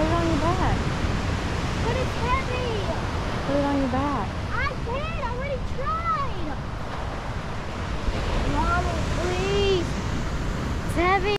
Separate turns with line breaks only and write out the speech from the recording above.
Put it on your back.
But it's heavy.
Put it on your back.
I can't. I already tried. Mama, please. It's heavy.